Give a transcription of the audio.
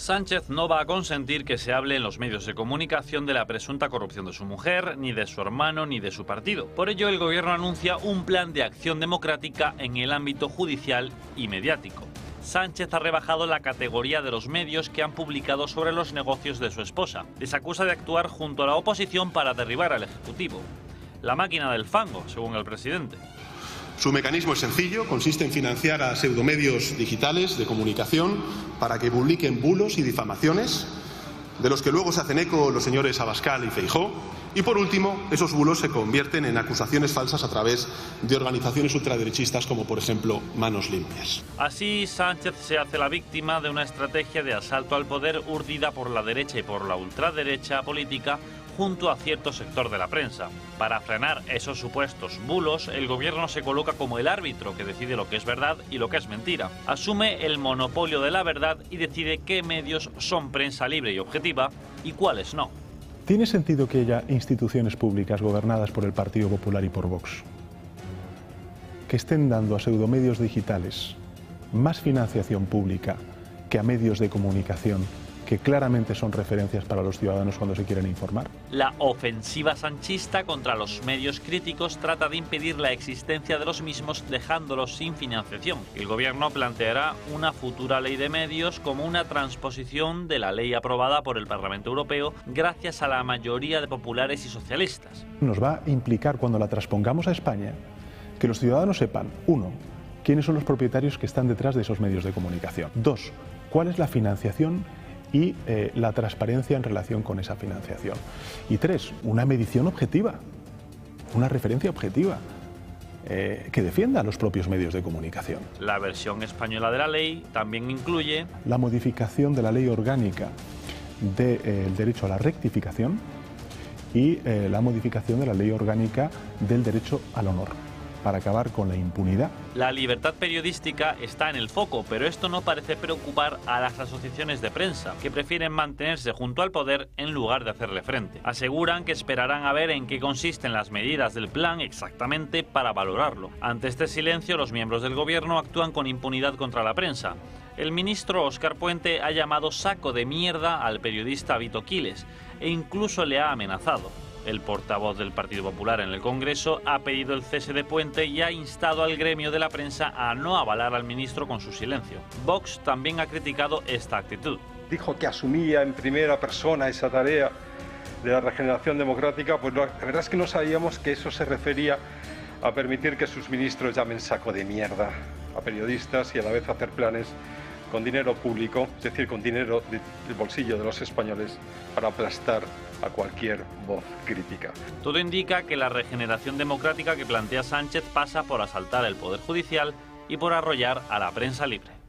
Sánchez no va a consentir que se hable en los medios de comunicación de la presunta corrupción de su mujer, ni de su hermano, ni de su partido. Por ello, el gobierno anuncia un plan de acción democrática en el ámbito judicial y mediático. Sánchez ha rebajado la categoría de los medios que han publicado sobre los negocios de su esposa. Les acusa de actuar junto a la oposición para derribar al Ejecutivo. La máquina del fango, según el presidente. Su mecanismo es sencillo, consiste en financiar a pseudomedios digitales de comunicación para que publiquen bulos y difamaciones, de los que luego se hacen eco los señores Abascal y Feijó, y por último, esos bulos se convierten en acusaciones falsas a través de organizaciones ultraderechistas como por ejemplo Manos Limpias. Así, Sánchez se hace la víctima de una estrategia de asalto al poder urdida por la derecha y por la ultraderecha política junto a cierto sector de la prensa. Para frenar esos supuestos bulos, el gobierno se coloca como el árbitro que decide lo que es verdad y lo que es mentira. Asume el monopolio de la verdad y decide qué medios son prensa libre y objetiva y cuáles no. ¿Tiene sentido que haya instituciones públicas gobernadas por el Partido Popular y por Vox que estén dando a pseudomedios digitales más financiación pública que a medios de comunicación que claramente son referencias para los ciudadanos cuando se quieren informar. La ofensiva sanchista contra los medios críticos trata de impedir la existencia de los mismos dejándolos sin financiación. El gobierno planteará una futura ley de medios como una transposición de la ley aprobada por el Parlamento Europeo gracias a la mayoría de populares y socialistas. Nos va a implicar cuando la transpongamos a España que los ciudadanos sepan, uno, quiénes son los propietarios que están detrás de esos medios de comunicación. Dos, cuál es la financiación y eh, la transparencia en relación con esa financiación. Y tres, una medición objetiva, una referencia objetiva. Eh, que defienda a los propios medios de comunicación. La versión española de la ley también incluye la modificación de la ley orgánica del eh, derecho a la rectificación y la modificación de la ley orgánica del derecho al honor para acabar con la impunidad. La libertad periodística está en el foco, pero esto no parece preocupar a las asociaciones de prensa, que prefieren mantenerse junto al poder en lugar de hacerle frente. Aseguran que esperarán a ver en qué consisten las medidas del plan exactamente para valorarlo. Ante este silencio, los miembros del gobierno actúan con impunidad contra la prensa. El ministro Oscar Puente ha llamado saco de mierda al periodista Vito Quiles e incluso le ha amenazado. El portavoz del Partido Popular en el Congreso ha pedido el cese de Puente y ha instado al gremio de la prensa a no avalar al ministro con su silencio. Vox también ha criticado esta actitud. Dijo que asumía en primera persona esa tarea de la regeneración democrática, pues la verdad es que no sabíamos que eso se refería a permitir que sus ministros llamen saco de mierda a periodistas y a la vez hacer planes con dinero público, es decir, con dinero del bolsillo de los españoles, para aplastar a cualquier voz crítica. Todo indica que la regeneración democrática que plantea Sánchez pasa por asaltar el Poder Judicial y por arrollar a la prensa libre.